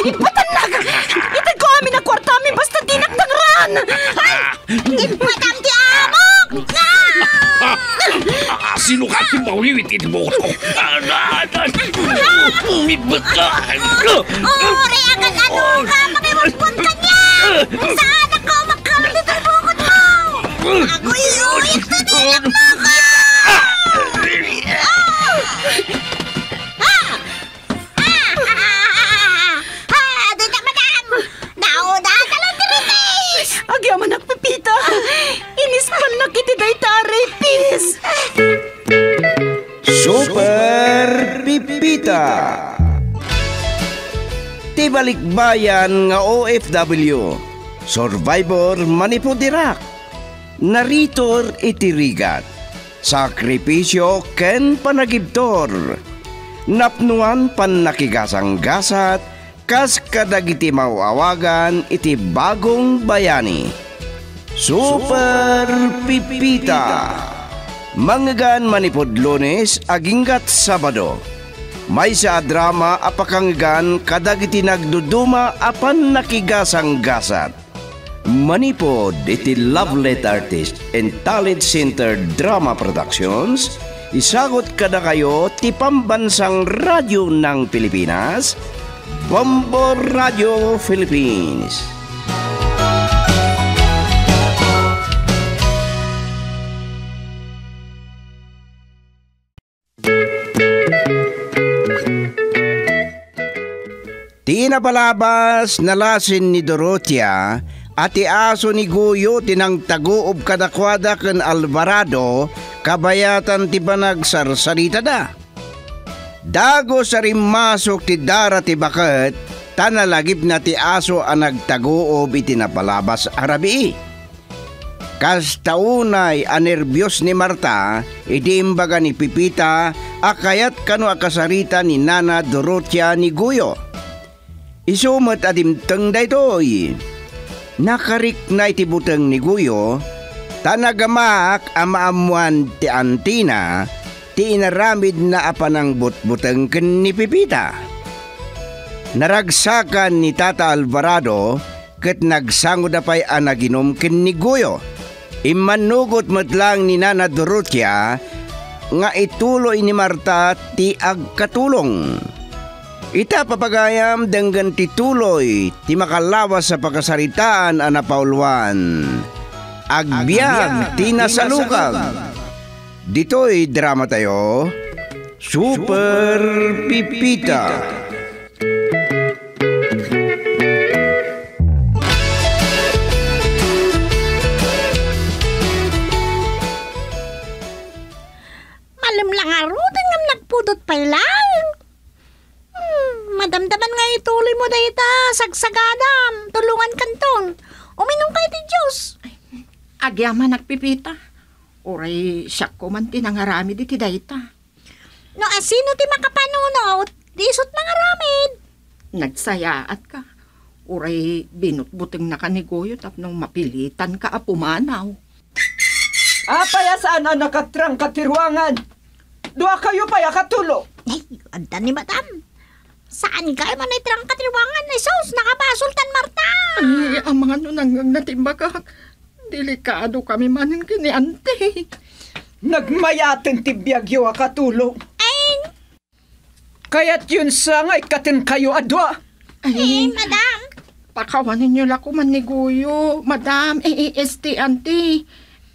Ipatanag! Itag ko amin na kwarta amin basta dinagtangran! Ay! Madam di amok! Sino ka ti mawiwitin mo ko? Umibot ka! Uri agad ano ka! Makimuspon ka niya! Saan ako makamit ang bukod mo? Ako iuwit na nilak mo ko! Pis! Super Pipita. Tibalikbayan nga OFW Survivor Manipudirak Naritor itirigat. Sakripisyo ken panagibtor. Napnuan pan nakigasang-gasat Kas kadagiti mawawagan iti bagong bayani. Super Pipita Manggan manipod lunes aginggat Sabado. May sa drama apakanggan kadagiti nagduduma apan nakigasang gasat. Manipod iti Lovelet Artist and Talent Center Drama Productions Isagot kada kayo ti pambansang radyo ng Pilipinas Bombo Radio Philippines Tinapalabas na lasin ni Dorotia at aso ni Guyo tinang taguob kadakwada ken Alvarado kabayatan ti banag sarsarita da. Dago sa rimasok ti dara ti baket tanalagip na ti aso ang nagtaguob iti napalabas arabi. Kas taunay anerbiyos ni Marta, iti imbaga ni Pipita, akayat kano akasarita ni Nana Dorotia ni Guyo. Isumat adimteng daytoy. Nakarik na iti buteng ni Guyo, tanagamak amaamuan ti antina, ti inaramid na apanang butbuteng ken ni Pipita. Naragsakan ni Tata Alvarado, ket nagsangod apay anaginom ken ni Guyo. Imanugot matlang ni Nana Dorotia, nga ituloy ni Marta ti agkatulong. Ita papagayam denggan tituloy ti makalawas sa pagkasaritaan ana Pauluan. Agbiag ti nasalukag. Dito'y drama tayo. Super Pipita. Malam lang aro, nga nagpudot pa lang. Hmm, madamdaman nga ituloy mo dayta, sagsagadam, tulungan kanton. Uminom kayo ti Diyos. Agyaman nagpipita. Oray, siya ko man tinangarami di ti dayta. No asino ti makapanunot, di isot mga ramid. Nagsayaat ka. Oray, binutbuting na ka ni Goyo tapnong mapilitan ka apumanaw. Apaya saan ang nakatrang katirwangan? Dua kayo paya katulo. Ay, anda ni madam. Saan kayo man itrang katriwangan ni Sos, nakapasultan Marta? Ay, ang mga nunang natimbaga. Delikado kami manin kini ante. Nagmayaten ti biyagyo a katulong. Ay, Kaya't yun sa nga ikatin kayo adwa. eh, Ay, madam. pakawanin niyo lako man ni Goyo. Madam, AAST ante.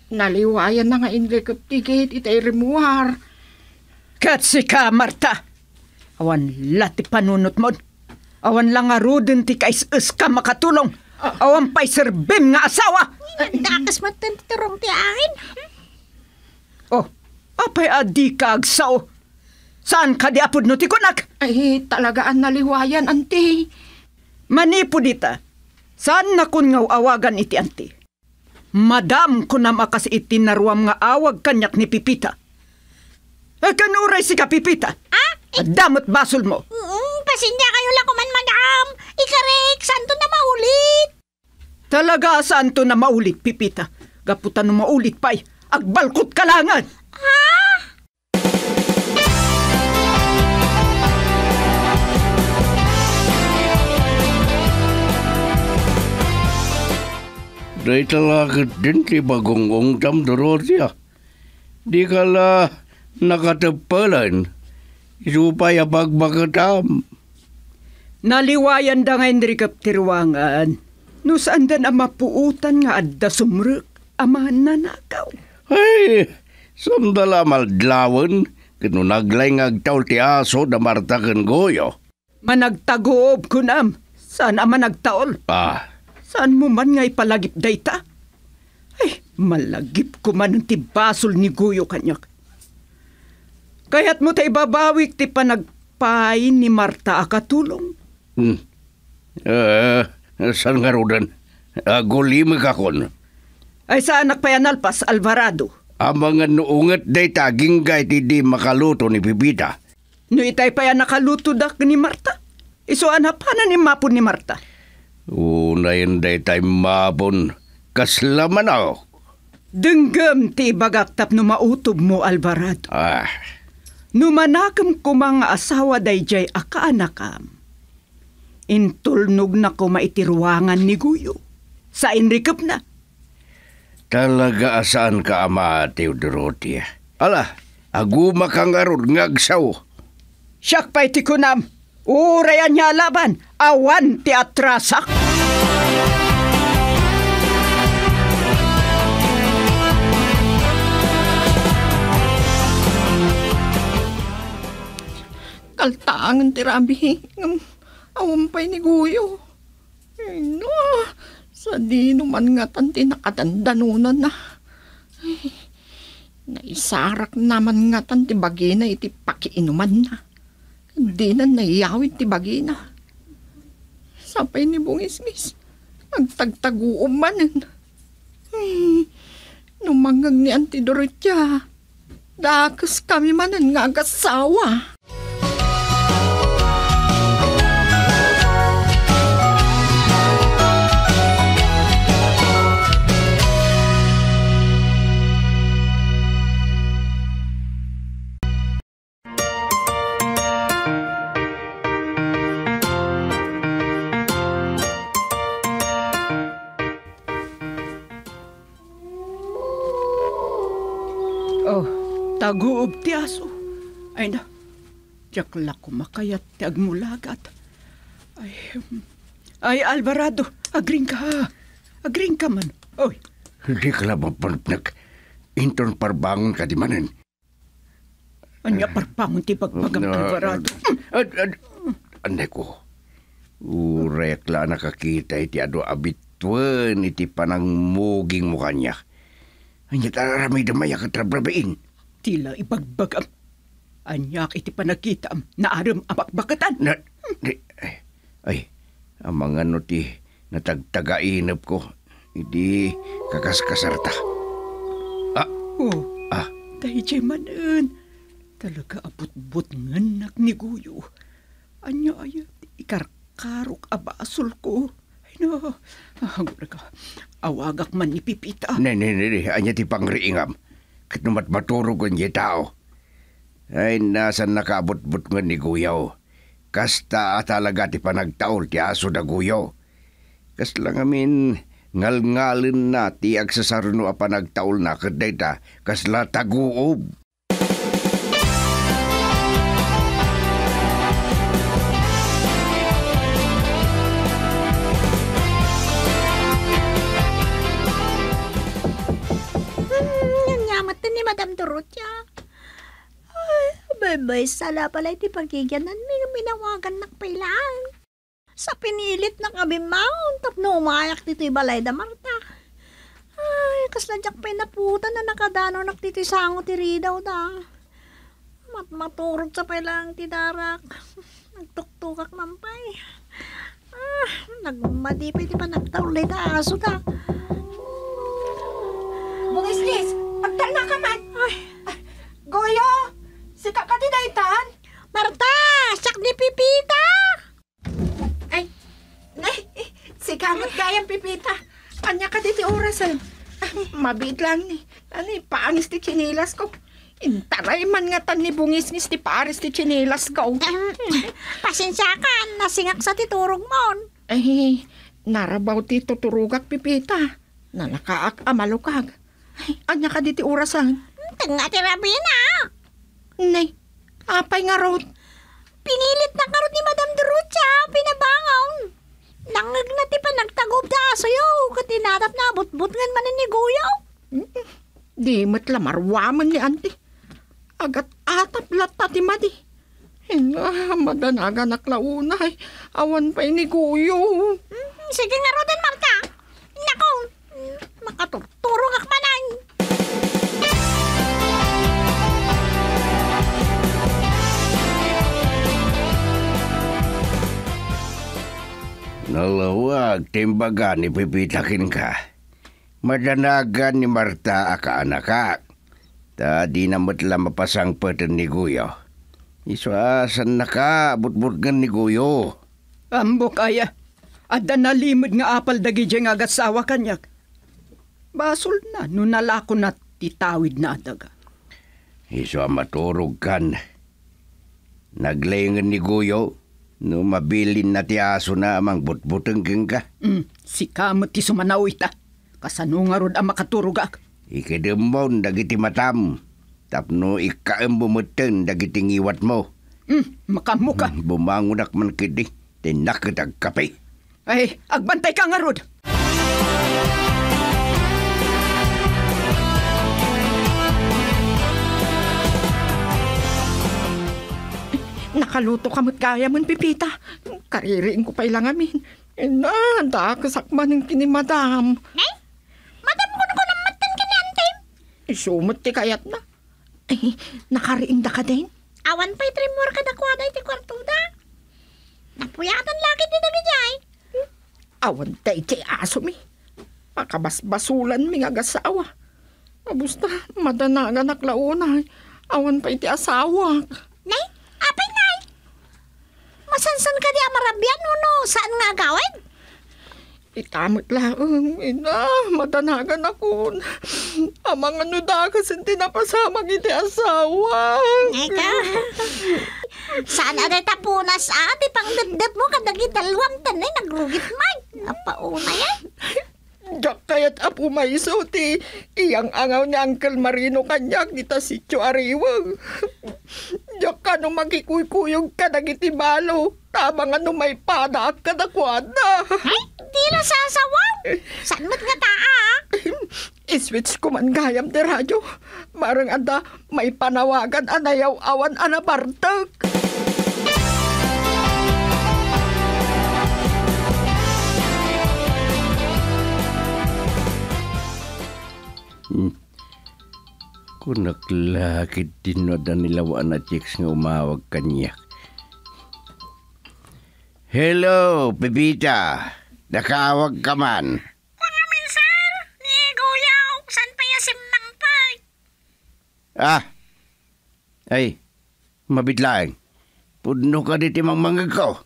Naliwayan na nga inlikap tiget itay remuar. Kat si ka, Marta. Awan lati panunot mo. Awan lang nga rudin ti kais-is ka makatulong. Awan pa'y serbim nga asawa. Dakas mo tintirong ti akin. Oh, apay adi ka agsaw. Saan ka di apod no ti kunak? Ay, talagaan naliwayan ante. Manipo dita. Saan na kun nga awagan iti anti? Madam ko na makas iti naruam nga awag kanyak ni Pipita. Eh, kanuray si ka Pipita. Ah, Damot basol mo. Mm, pasinya kayo lang kuman, madam. Ikarek, santo na maulit. Talaga, santo na maulit, Pipita. Gaputan no maulit, pay. Eh. Agbalkot kalangan. Ha? Day talaga din ti bagong ungdam dororya. Di kala nakatapalan. Isupay abagbagatam. Naliwayan da nga Enrikap tiruangan. No saan da na mapuutan nga adda sumrek amahan nanakaw. Ay, sandala maldlawan. Kano naglay nga agtaw ti aso da Marta kan goyo. Managtagoob ko nam. Saan ama nagtaol? Ah, Saan mo man nga ipalagip dayta? Ay, malagip ko man ang tibasol ni Guyo kanyak. Kaya't mo tay babawik ti panagpain ni Marta akatulong. hmm. Ah, saan nga rodan? Agulimi ka kon. Ay sa anak pa yan alpas, Alvarado. Amang nga nuungat day taging gay ti di makaluto ni Pipita. No itay pa yan nakaluto dak ni Marta. Iso anapanan ni mapon ni Marta. Unayin day tay mapon. Kaslaman ako. Denggam ti bagaktap no mautob mo, Alvarado. Ah, Numanakam ko mga asawa dayjay akaanakam. Intulnog na ko maitiruangan ni Guyo. Sa inrikap na. talaga asaan ka ama, Teodorotia? Ala, aguma kang arod ngagsaw. Siyak pa'y ti kunam. Urayan niya laban. Awan ti atrasak. Kaltangan ti Rabi. Ngam, awampay ni Guyo. Ay, no. Sa di naman nga tanti nakadandanunan na. Ay, naisarak naman nga tanti bagina iti pakiinuman na. Hindi na naiyawit ti bagina. Sapay ni Bungisngis. Nagtagtaguom manen. Ay, numangag ni Auntie Dorotia. Dakas kami manen nga agasawa. Taguob ti aso. Ay na, jakla ko makayat ti agmulagat. Ay, hmm. ay Alvarado, agring ka. Agring ka man. Oy, Hindi ka lang mapanapnag. Inton parbangon ka di manen. anya parpangon ti pagpagam Alvarado. Ad, ad, anay ko. Urek la nakakita iti ado abitwan iti panang muging mukha niya. Anya tararamay damaya katrabrabain. Tila ipagbagam. Anyak iti panakitam na aram abakbakatan. Na, di, ay, ay, ang mga no ti natagtagainap ko. Hindi kakaskasarta. Ah, Oh, ah, dahil manan. Talaga abot-bot nganak ni Guyo. Anya ayat ikarkarok abasol ko. Ay no, agura ka. Awagak man ni Pipita. ne, ne, ne, ne, anya ti pangriingam. Katumat maturog ang tao. Ay, nasan nakaabot-bot nga ni Guyaw. Kasta talaga ti panagtaol ti aso da Guyaw. Kas lang amin, ngal-ngalin na ti agsasaruno a panagtaol na kaday ta, kas la taguob. Ay, babay, sala pala iti pagkigyanan mi minawagan nak pailan. Sa pinilit na kami mount, tapno umayak dito balay da Marta. Ay, kasladyak pa naputa na nakadano nak dito sango ti ridaw da. Mat maturog sa pailang ti darak. Nagtuktukak mampay. Ah, nagmadipay ti pa nagtaulay da aso da. Bungisnis, agtala ka man. Ay, Goyo, sika ka di daytan. Marta! Sak ni Pipita! Ay, nay, eh, sikamat gayang pipita. Anya ka diti orasan. Ah, mabit lang ni. Ano eh, paangis ti chinilas ko. Intaray man nga tan ni bungis-ngis ti pares ti chinilas ko. Pasensya ka, nasingak sa titurog mon. Ay, narabaw ti tuturugak pipita. Na nakaak amalukag. Ay, anya ka diti orasan. Tanga ti Rabina. Nay, apay nga rod. Pinilit na karot ni Madam Durucha, pinabangaw. Nangag na ti pa nagtagob ta asayo, katinatap na butbut ngan manin ni Guyaw. Di mo't lamarwaman ni auntie. Agat atap lata ti madi. Hinga, madanaga naklaunay. Awan pa ni Kuyo. Hmm, Sige nga rodan, Marta. Nako, hmm, makaturturo Nalawag, timbagan ni pipitakin ka. Madanagan ni Marta aka anakak. Ta di na matla mapasang patan ni Guyo. Isuasan na ka, butbutgan ni Guyo. Ambo kaya. Adda nalimod nga apal dagi nga agasawa kanyak. Basol na, no nalako na titawid na daga. Iso maturog kan. Naglayangan ni Guyo. No mabilin na ti aso na amang butbutang ka. Mm, si kamot ti sumanaw ita. Kasano nga rod ang makaturugak. Ikadembon dagiti matam. Tapno ikaem bumuten dagiti ngiwat mo. Mm, makamuka. Bumangunak man kidi. Tinakitag kape. Ay, agbantay ka nga rod. Nakaluto kamot kaya mon pipita. Kaririin ko pa'y lang amin. Ina, handa kasakman ng kini madam. Nay, Madam ko ko ng matan kinante. Isumot ti kayat na. Ay, nakariing da ka din. Awan pa'y trimor ka dakwada iti kwartuda. Napuyatan lagi din na gijay. Awan tay ti aso mi. Pakabasbasulan mi nga gasawa. Abusta, madanaga naklauna. Awan pa iti asawa. Nay, apay nay. Masansan ka di amarabyan no, saan nga gawin? Itamot lang, ina, madanagan ako. Amang ano da kasi tinapasamag iti asawa. Ay ka. Saan ada tapunas ate pang dadad mo kadagi dalawang tanay nagrugit man. Apauna yan. Diyak kaya't apo maiso ti iyang angaw ni Uncle Marino kanyak kita si Tio Ariwang. Diyak ka nung magkikuykuyog ka nagiti balo. Tamang ano may panak ka na kwada. Ay, di na sasawang. Saan mo't nga taa? I-switch ko man gayam ti radyo. Marang anda may panawagan anayaw awan anabartag. Kung naklakit din no da nilawaan na chicks nga umawag kanya. Hello, Pepita. Nakawag ka man. Pangamin, sir. Ni Guyaw, saan pa yung simang pa? Ah. Ay, mabitlaeng. Pudno ka di timang mga ko.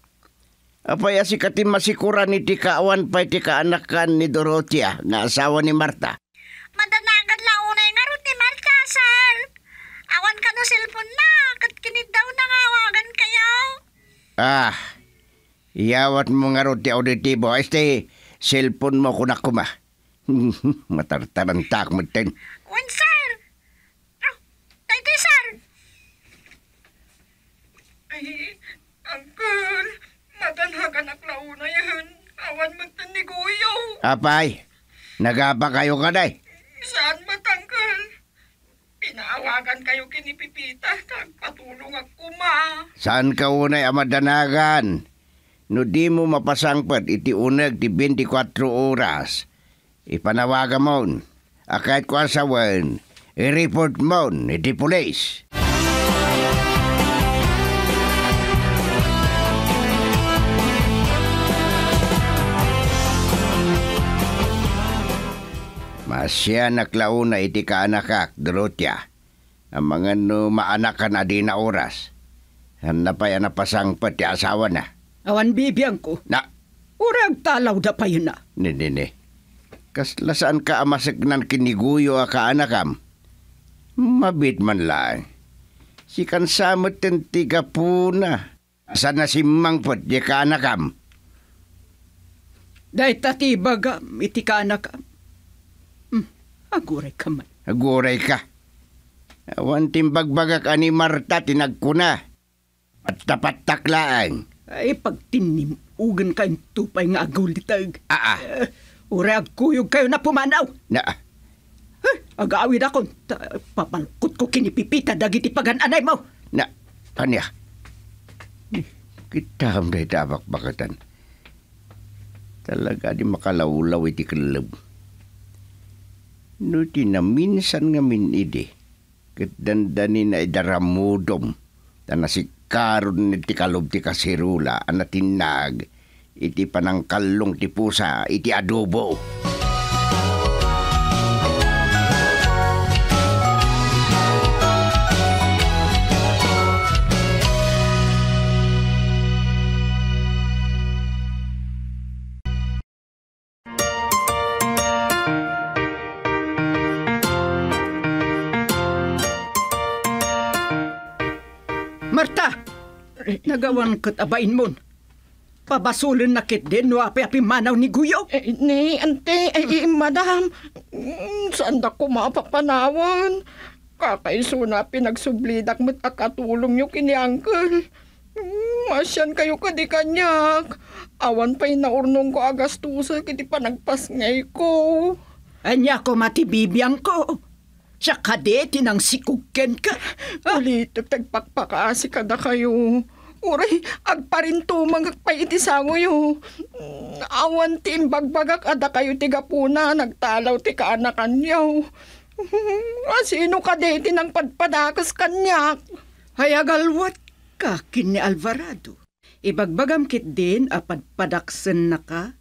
Apaya si katim masikura ni ti kaawan pa ti kaanakan ni Dorotia nga asawa ni Marta. Madanagad la unay nga ron ni Marta, sir. Awan ka no cellphone na. Kat kinid daw nangawagan kayo. Ah, iyawat mo nga ron ti auditibo. Este, cellphone mo kunak kuma. Matartarantak mo ten. Wen, sir. Oh, dito, sir. Ay, Uncle, madanagan naklauna yan. Awan man ni Guyo. Apay, nagapa kayo ka day. Kayo kinipipita. Tagpatulong ako ma. Saan ka unay amadanagan? No di mo mapasangpat iti unag ti 24 oras. Ipanawaga mo. Akait ko asawan. I-report mo iti police. Masya naklauna iti kaanakak, Dorotia. Ang mga no maanakan na di na oras. Han na pa yan napasangpat ti asawa na. Awan bibiyang ko. Na, Urag talaw da pa yun na. ni ni ni. Kasla saan ka amasagnan kiniguyo a kaanakam? Mabit man lang. Si kansamot ten tiga puna. Sana si mangpot di kaanakam. Dahil tatibaga, iti ka anak. Aguray ka man. Aguray ka. Awan timbagbagak ani Marta tinagkuna. At taklaan. Ay, pag tinimugan kayong tupay nga agaw litag. Aa, Uh, uray agkuyog kayo na pumanaw. na, Ay, agawid ako. Papalkot ko kinipipita dagiti pagananay mo. na, kanya. Kita ang day tabak bakatan. Talaga di makalawlaw iti kalab. No na minsan nga min ide. Kat dandani na idaramudom. Ta nasikaron iti kalob ti kasirula anatinag. Iti panangkalong ti pusa iti adobo. Nagawan kat abain mo. Pabasulin na kit din no api-api manaw ni Guyo. Eh, ni, ante, eh, eh, madam, saan da ko mapapanawan? Kakaiso na pinagsublidak mo't akatulong nyo kini uncle. Masyan kayo kadi kanyak. Awan pa'y naurnong ko agastusa kiti pa nagpasngay ko. Anya ko matibibiyang ko. Siya kadeti ng sikuken ka. Ulit, tagpakpakaasi kada kayo. Uray, agparinto mangagpay iti sangoyo. Mm, Awan ti imbagbagak ada kayo tiga puna, nagtalaw ti kaanakan niyo. Asino ka deti ng padpadakas kanyak? Hayagalwat ka kin ni Alvarado. Ibagbagam kit din apad padaksen na ka,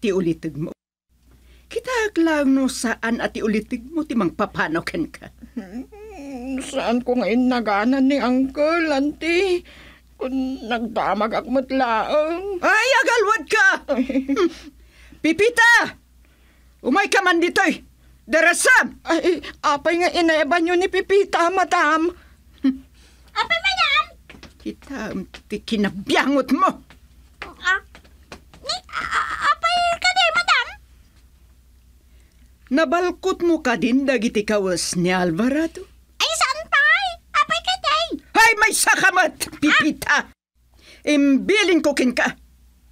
ti ulitig mo. Kita lang no saan at ti ulitig mo ti mang papano ken ka. Saan ko ngayon naganan ni Uncle, Auntie? Kung nagdamag akmat laang. Ay, agalwat ka! Hmm. Pipita! Umay ka man dito'y! Darasam! Ay, apay nga inaeban nyo ni Pipita, madam. Apa madam? Kita, ti kinabiyangot mo! Ah, ni, apay ka di, madam? Nabalkot mo ka din dagiti kawas ni Alvarado. Hay, may sakamat, Pipita! Imbilin ko kin ka.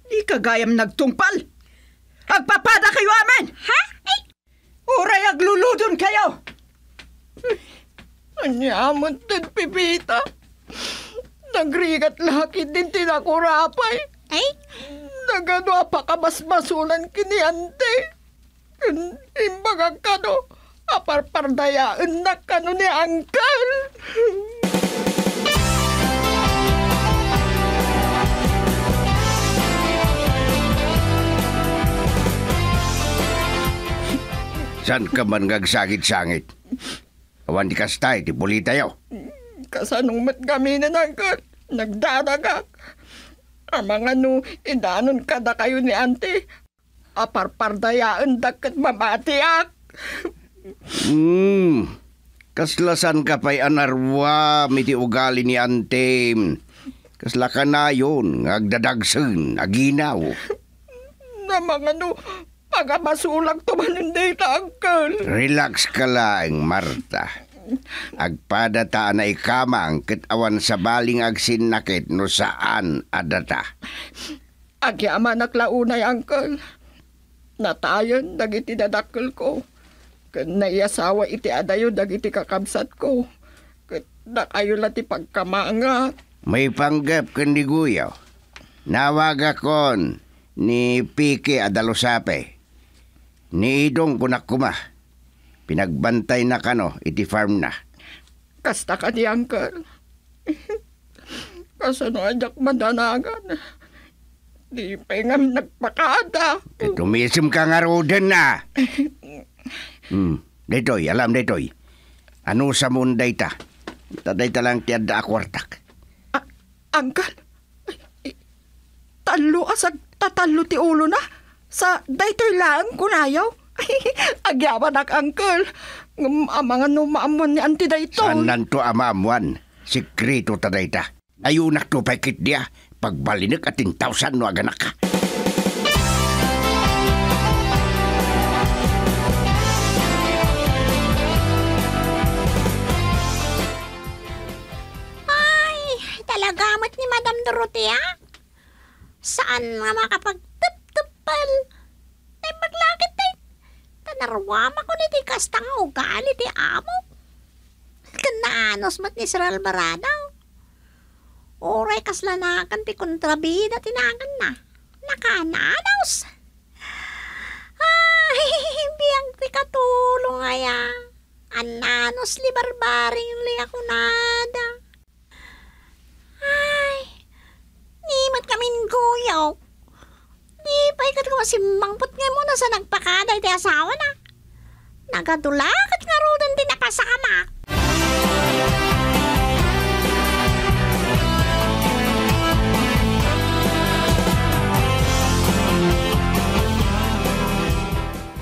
Di ka gayam nagtungpal. Agpapada kayo amin! Ha? Ay, Uray agluludon kayo! Anyamon din, Pipita. Nagrigat laki din tinakurapay. ay, Nagano pa kabasbasulan kini ante. Imbaga kano, aparpardayaan na kano ni Uncle. San ka man ngagsagit-sangit? Awan di kastay, ti puli tayo. Kasanong mat kami na Uncle. Nagdadagak. Ang mga no, inanon kada kayo ni ante. Aparpardayaan dakat mamatiak. Hmm. Kaslasan ka pa'y anarwa, miti ugali ni Antem. Kasla ka na yun, ngagdadagsen, aginaw. Na mga pagabasulag tumanin data, Uncle. Relax ka lang, Marta. Agpada ta na ikamang ket awan sa baling agsin nakit no saan adata. Agyama naklaunay, Uncle. Natayon, dagiti dadakkel ko. Kun naiasawa iti adayo, dagiti kakabsat ko. Kat nakayo lati pagkamanga. May panggap kan di guyaw. Nawaga kon ni Piki Adalosape. Ni Idong kunakuma. Pinagbantay na kano iti farm na. Kasta ka ni Uncle. Kasano ajak madanagan. Di pa nga nagpakada. Ket tumisim ka nga roden na. Hmm. Detoy, alam detoy. Ano sa munday ta? Taday ta lang tiyada akwartak. A- Uncle? Talo asag tatalo ti ulo na? Sa daytoy lang, kunayaw. Agyawan ak, uncle. Ng mga numaamon ni auntie daytoy. Saan nanto amamuan? Sikrito ta dayta. Ayunak to paikit dia. Pagbalinik at 10,000 no aganak ka. Ay, talagamot ni Madam Dorotea. Saan nga makapag makapagtup-tupal? Ay maglakit ay. Tanarwama ko ni ti kastang ugali ti amo. Kanaanos mat ni Sir Alvarado. Oray kaslanakan ti kontrabida tinagan na. Nakananos. Ay, biyang ti katulong aya. Ananos li barbaring li ako nada. Ay, nimat kaming guyaw. Di pa ikat ko masimbangpot nga mo na sa nagpakaday ti asawa na. Nagadulakat nga rodan din napasakamak.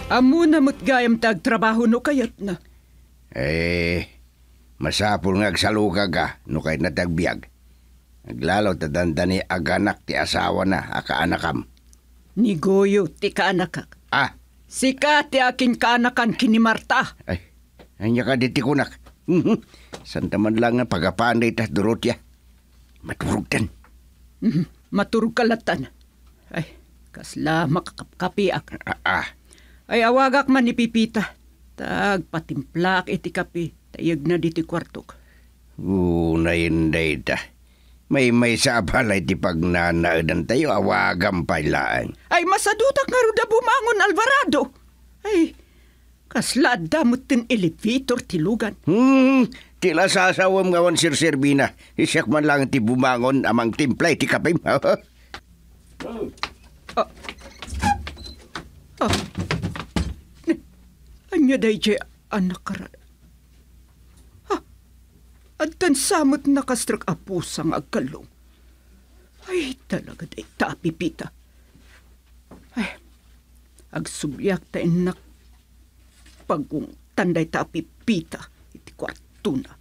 Amo na mo't gayam tag trabaho no kayat na. Eh, masapul nga agsaluga ka, no kay natagbiag. Naglalaw tadandani aganak ti asawa na, akaanakam. Ni Goyo ti kaanakak. Ah, Sika ti akin kaanakan kini Marta. ay, anya ka diti kunak. Mhm. Santa man lang nga pagapanday tas durotya. Maturog tan. Mhm, Maturog kalatan. Ay, kasla makakapiak. Ah, ah. Ay awagak man ni Pipita. Tag patimplak iti kapi. Tayag na diti kwartok. Unayin day ta. May may sa abalay ti pagnanaadan tayo awagam pailaan. Ay masadutak nga ruda bumangon Alvarado. Ay, kasla damot tin elevator tilugan. Hmm, tila sasawam ngawan sir Serbina. Isyak man lang ti bumangon amang timplay ti kapim. Ah. Ne, anya day anak karada. At tan samot nakastrak apusang agkalong. Ay, talaga day ta, Pipita. Ay, agsubyak ta inak pagkung tanday ta, Pipita, iti kwarto na.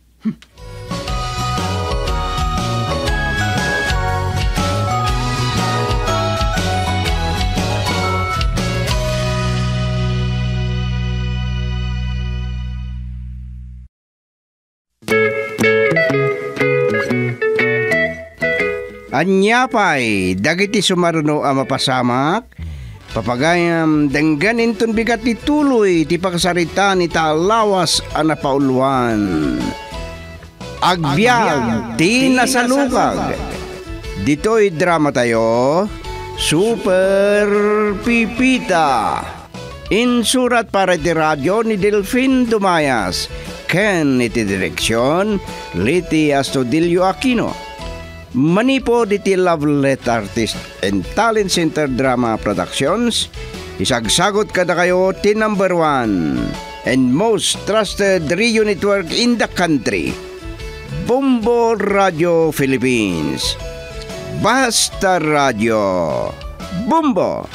Anya pa'y dagiti sumaruno a mapasamak, papagayam denggan inton bigat ti tuloy ti pakasarita ni talawas a napauluan. Agbyag ti nasalukag. Dito'y drama tayo, Super Pipita. Insurat para di radyo ni Delfin Dumayas. Ken iti direksyon, Liti Astudillo Aquino. Manipo diti Lovelet Artist and Talent Center Drama Productions. Isagsagot kada kayo ti number one and most trusted radio network in the country. Bombo Radio Philippines. Basta Radio. Bombo!